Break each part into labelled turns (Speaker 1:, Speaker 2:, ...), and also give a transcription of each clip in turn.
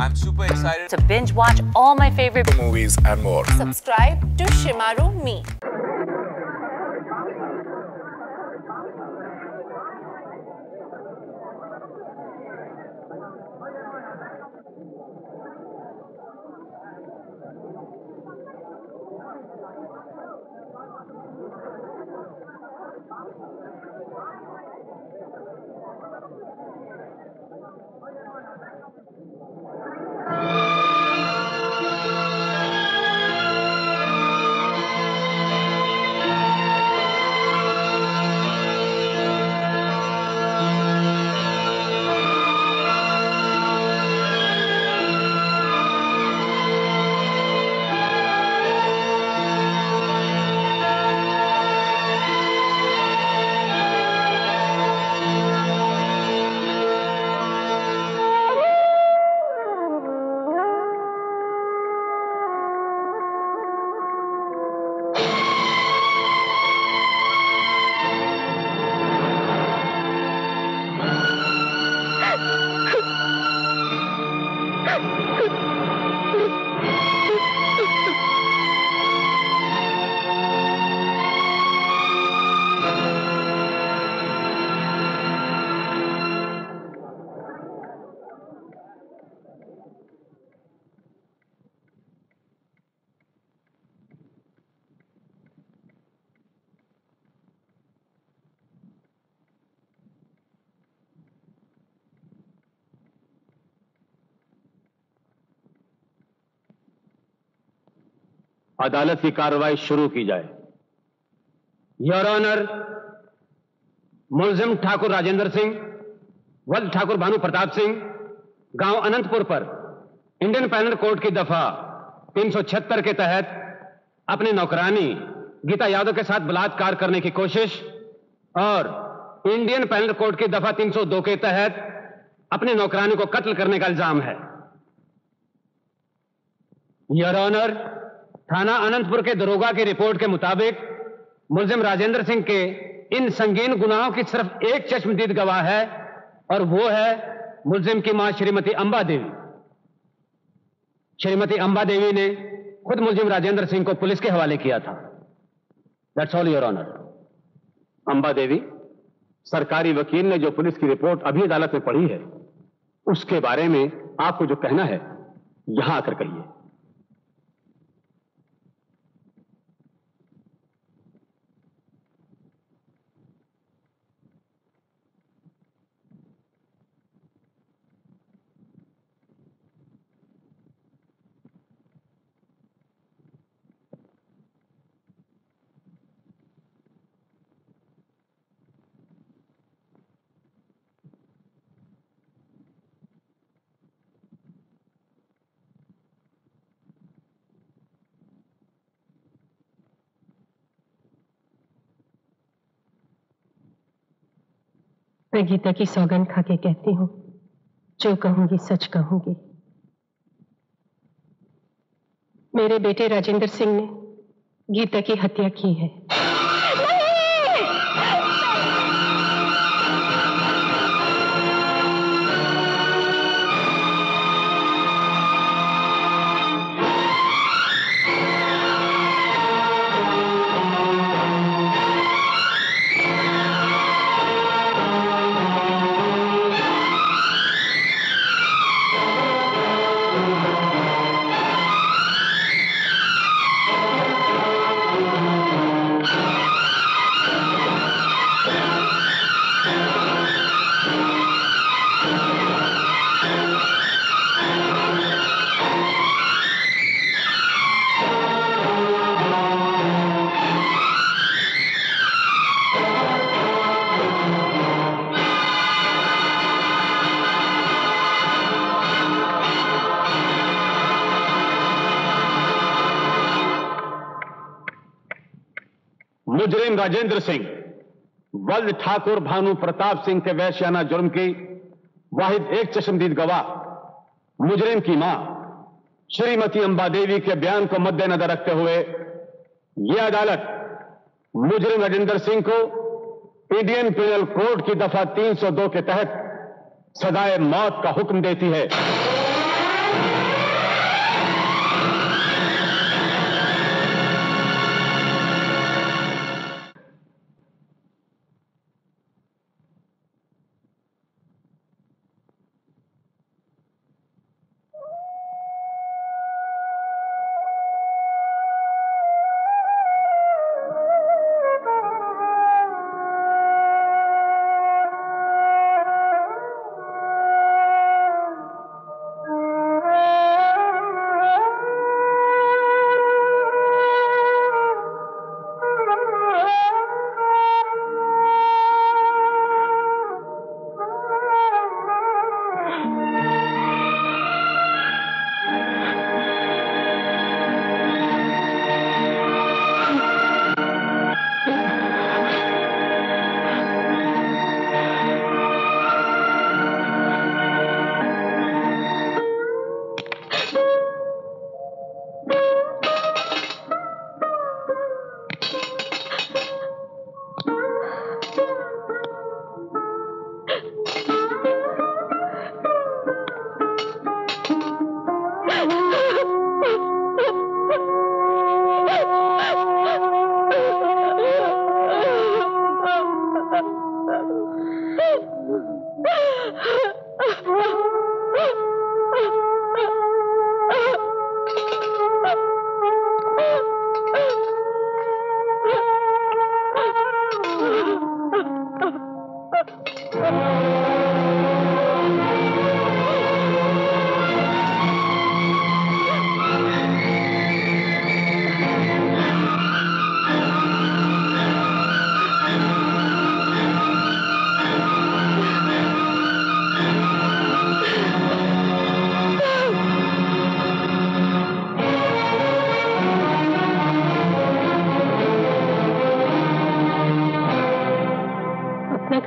Speaker 1: I'm super excited.
Speaker 2: to binge watch all my favorite
Speaker 3: movies and more.
Speaker 4: Subscribe to Shimaru Me.
Speaker 5: अदालत की कार्रवाई शुरू की जाए। योर ऑनर मुलजिम ठाकुर राजेंद्र सिंह वल्द ठाकुर भानु प्रताप सिंह, गाँव अनंतपुर पर इंडियन पैनल कोर्ट की दफ़ा 376 के तहत अपनी नौकरानी गीता यादव के साथ बलात्कार करने की कोशिश और इंडियन पैनल कोर्ट की दफ़ा 302 के तहत अपनी नौकरानी को कत्ल करने का इल्ज़ाम है। योर ऑनर थाना अनंतपुर के दरोगा की रिपोर्ट के मुताबिक मुलजिम राजेंद्र सिंह के इन संगीन गुनाहों की सिर्फ़ एक चश्मदीद गवाह है और वो है मुलजिम की माँ श्रीमती अंबा देवी। श्रीमती अंबा देवी ने खुद मुलजिम राजेंद्र सिंह को पुलिस के हवाले किया था। That's all your honour Amba Devi, सरकारी वकील ने जो पुलिस की रिपोर्ट अभी अदालत में पढ़ी है, उसके बारे में आपको जो कहना है, यहाँ आकर कहिए।
Speaker 6: मैं गीता की सौगन खा के कहती हूँ, जो कहूँगी, सच कहूँगी। मेरे बेटे राजेंद्र सिंह ने गीता की हत्या की है।
Speaker 5: मुजरिम राजेंद्र सिंह वल्द ठाकुर भानु प्रताप सिंह के वैश्याना जुर्म की वाहिद एक चश्मदीद गवाह, मुजरिम की माँ, श्रीमती अंबा देवी के बयान को मद्देनजर रखते हुए यह अदालत मुजरिम राजेंद्र सिंह को इंडियन पिनल कोड की दफ़ा 302 के तहत सदाए मौत का हुक्म देती है।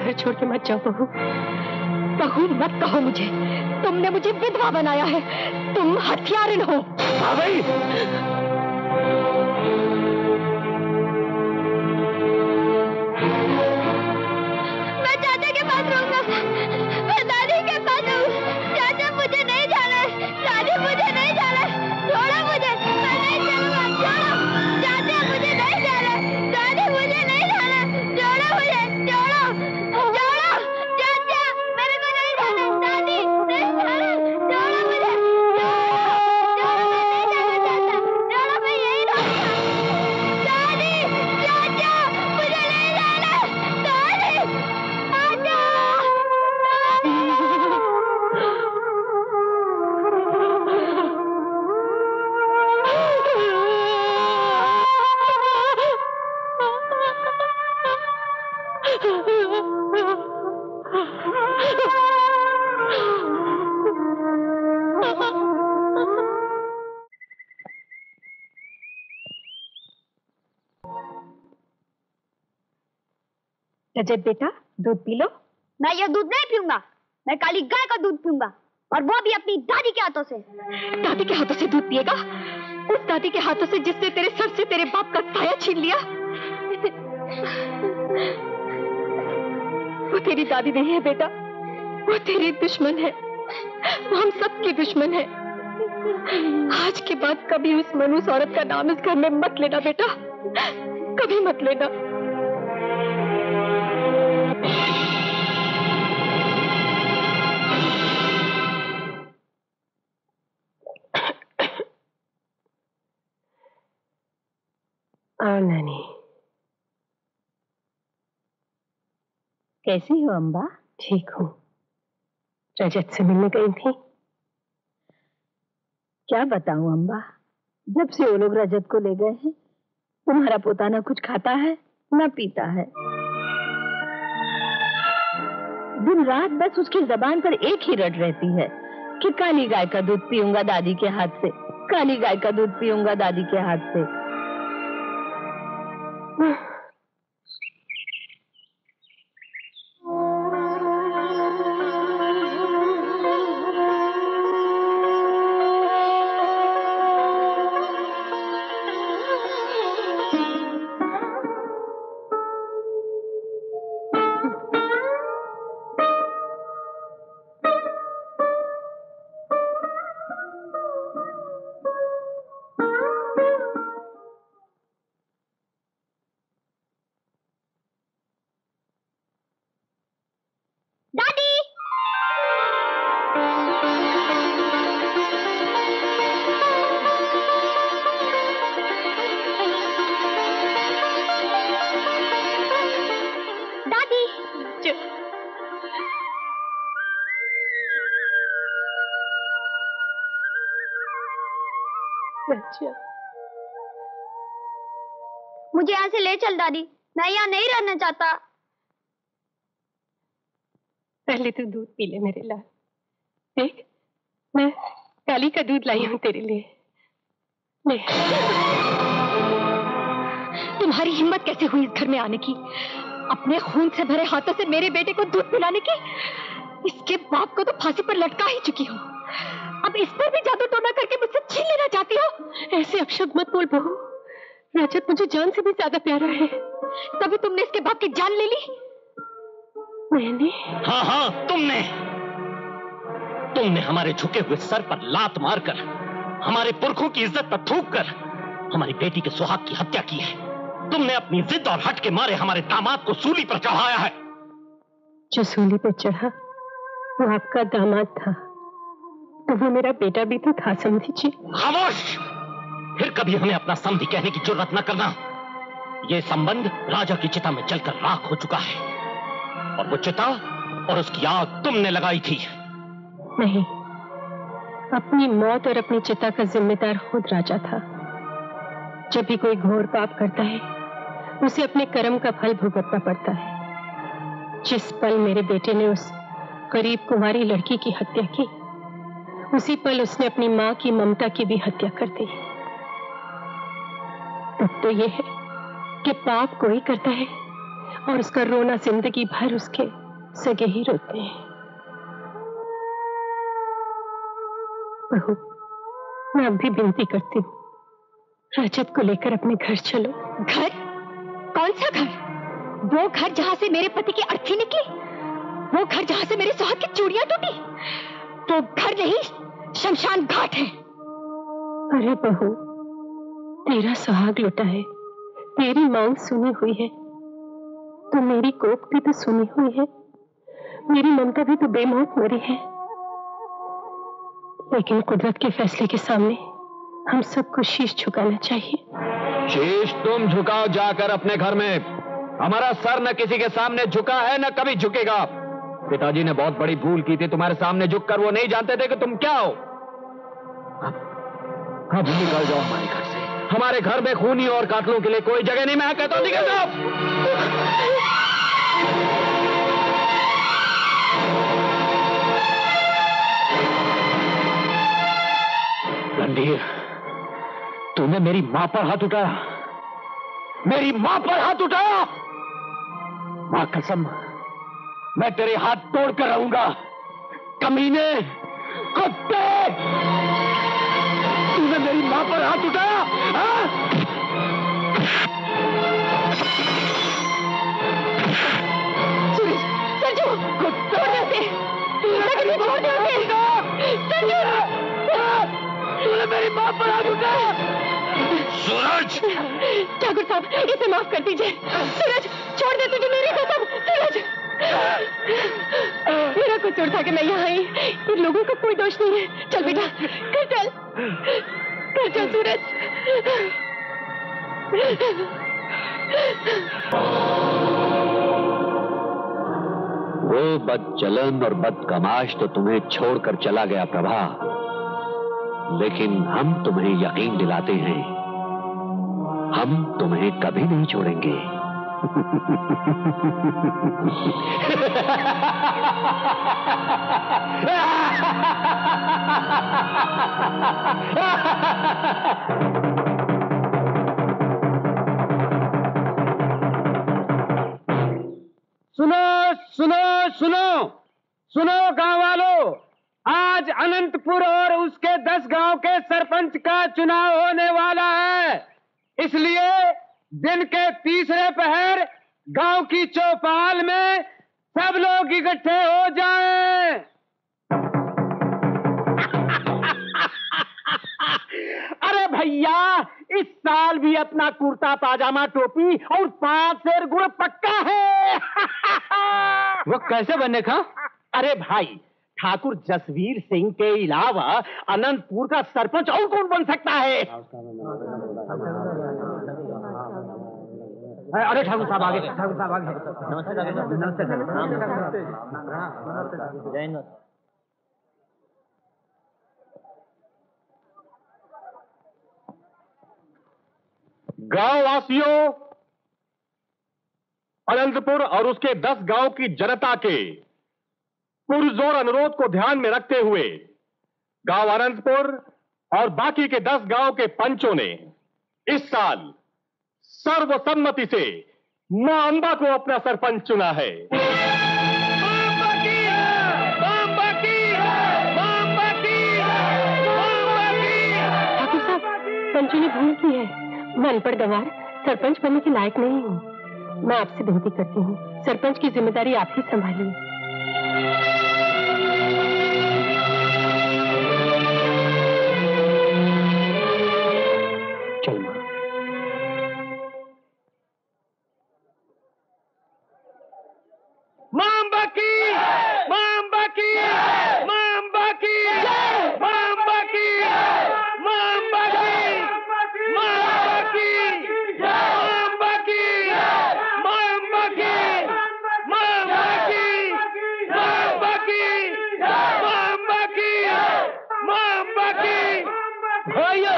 Speaker 6: घर छोड़ के मत जाओ बहू बहू मत कहो मुझे। तुमने मुझे विधवा बनाया है। तुम हथियारिन हो।
Speaker 4: भाई
Speaker 6: रजत बेटा दूध पी लो।
Speaker 1: मैं ये दूध नहीं पीऊँगा मैं काली गाय का दूध पीऊँगा और वो भी अपनी दादी के हाथों से।
Speaker 6: दादी के हाथों से दूध पिएगा? उस दादी के हाथों से जिसने तेरे सर से तेरे बाप का साया छीन लिया? वो तेरी दादी नहीं है बेटा। वो तेरी दुश्मन है। वो हम सबकी दुश्मन है। आज के बाद कभी उस मनुष्य औरत का नाम इस घर में मत लेना बेटा। कभी मत लेना। आओ नानी
Speaker 1: कैसी हो अम्बा
Speaker 6: ठीक हूँ। रजत से मिलने गई थी।
Speaker 1: क्या बताऊँ अम्बा जब से वो लोग रजत को ले गए हैं तुम्हारा पोता ना कुछ खाता है ना पीता है। दिन रात बस उसकी जबान पर एक ही रट रहती है कि काली गाय का दूध पीऊँगा दादी के हाथ से काली गाय का दूध पीऊँगा दादी के हाथ से।
Speaker 6: Mm-hmm.
Speaker 1: मुझे यहाँ से ले चल दादी। मैं यहाँ नहीं रहना चाहता।
Speaker 6: पहले तू दूध पी ले मेरे लाल। मैं काली का दूध लाई हूँ तेरे लिए। ले तुम्हारी हिम्मत कैसे हुई इस घर में आने की? अपने खून से भरे हाथों से मेरे बेटे को दूध पिलाने की? इसके बाप को तो फांसी पर लटका ही चुकी हो। अब इस पर भी जादू टोना करके मुझसे छीन लेना चाहती हो? ऐसे अपशब्द मत बोल बहू। रजत मुझे जान से भी ज़्यादा प्यारा है। तभी तुमने इसके बाप की जान ले ली। मैंने?
Speaker 4: हाँ हाँ तुमने। तुमने हमारे झुके हुए सर पर लात मारकर हमारे पुरखों की इज़्ज़त पर थूक कर हमारी बेटी के सुहाग की हत्या की है। तुमने अपनी जिद और हट के मारे हमारे दामाद को सूली पर चढ़ाया है।
Speaker 6: जो सूली पर चढ़ा वो आपका दामाद था। तो वो मेरा बेटा भी तो था समझिए
Speaker 4: खामोश! फिर कभी हमें अपना समझी कहने की ज़रूरत न करना। यह संबंध राजा की चिता में जलकर राख हो चुका है। और वो चिता और उसकी आग तुमने लगाई थी।
Speaker 6: नहीं, अपनी मौत और अपनी चिता का जिम्मेदार खुद राजा था। जब भी कोई घोर पाप करता है, उसे अपने कर्म का फल भुगतना पड़ता है। जिस पल मेरे बेटे ने उस गरीब कुमारी लड़की की हत्या की, उसी पल उसने अपनी माँ की ममता की भी हत्या कर दी। तो यह है कि पाप कोई करता है और उसका रोना ज़िंदगी भर उसके सगे ही रोते हैं। बहू मैं अब भी विनती करती हूँ रजत को लेकर अपने घर चलो। घर? कौन सा घर? वो घर जहाँ से मेरे पति की अर्थी निकली? वो घर जहाँ से मेरे सुहाग की चूड़ियाँ टूटी? तो घर नहीं शमशान घाट है। अरे बहू तेरा सुहाग लुटा है। तेरी मांग सुनी हुई है। तो मेरी कोख भी तो सुनी हुई है। मेरी ममता भी तो बेमौत मरी है। लेकिन कुदरत के फैसले के सामने हम सबको शीश झुकाना चाहिए।
Speaker 5: शीश तुम झुकाओ जाकर अपने घर में। हमारा सर न किसी के सामने झुका है, न कभी झुकेगा। पिताजी ने बहुत बड़ी भूल की थी, तुम्हारे सामने झुककर वो नहीं जानते थे कि तुम क्या हो। अब निकल जाओ हमारे घर हमारे घर में खूनी और कातलों के लिए कोई जगह नहीं, मैं कहता हूँ जाओ। रणधीर तूने मेरी माँ पर हाथ उठाया। मेरी माँ पर हाथ उठाया। माँ कसम, मैं तेरे हाथ तोड़कर रहूँगा। कमीने, कुत्ते! मेरी माँ पर हाथ उठाया हाँ?
Speaker 6: सूरज संजू छोड़ दे उसे छोड़ दे उसे संजू।
Speaker 5: तूने मेरी माँ पर हाथ उठाया सूरज
Speaker 6: ठाकुर साहब इसे माफ़ कर दीजिए। सूरज छोड़ दे तुझे मेरी कसम। सूरज मेरा कसूर था कि मैं यहाँ आई। इन लोगों का कोई दोष नहीं है। चल बेटा घर चल। घर चल सूरज
Speaker 5: वो बदचलन और बदकमाश तो तुम्हें छोड़कर चला गया प्रभा। लेकिन हम तुम्हें यकीन दिलाते हैं। हम तुम्हें कभी नहीं छोड़ेंगे। सुनो सुनो सुनो। सुनो गाँव वालों आज अनंतपुर और उसके दस गाँव के सरपंच का चुनाव होने वाला है। इसलिए दिन के तीसरे पहर गाँव की चौपाल में सब लोग इकट्ठे हो जाएँ। अरे भैया इस साल भी अपना कुर्ता पाजामा टोपी और पाँच शेर गुड़ पक्का है। वो कैसे बने का अरे भाई ठाकुर जसवीर सिंह के अलावा अनंतपुर का सरपंच और कौन बन सकता है? अरे ठाकुर साहब आगे ठाकुर साहब आगे। नमस्ते नमस्ते
Speaker 3: गाँव वासियों अनंतपुर और उसके दस गाँव की जनता के पुरजोर अनुरोध को ध्यान में रखते हुए गाँव अनंतपुर और बाकी के दस गाँव के पंचों ने इस साल सर्वसम्मति से माँ अंबा को अपना सरपंच चुना है।
Speaker 6: पंचू ने भूल की है। मैं अनपढ़ गवार सरपंच बनने के लायक नहीं हूँ। मैं आपसे विनती करती हूँ सरपंच की ज़िम्मेदारी आप ही संभालिए।
Speaker 7: भाइयों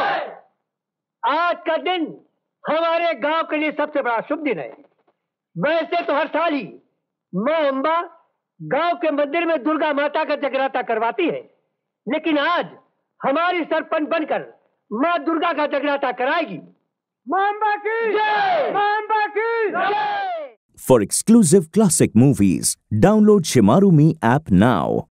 Speaker 7: आज का दिन हमारे गाँव के लिए सबसे बड़ा शुभ दिन है। वैसे तो हर साल ही माँ अम्बा गाँव के मंदिर में दुर्गा माता का जगराता करवाती है लेकिन आज हमारी सरपंच बनकर माँ दुर्गा का जगराता कराएगी। माँ अम्बा की! जय! माँ अम्बा की! जय!
Speaker 8: For exclusive classic movies, download Shimaru Me app now.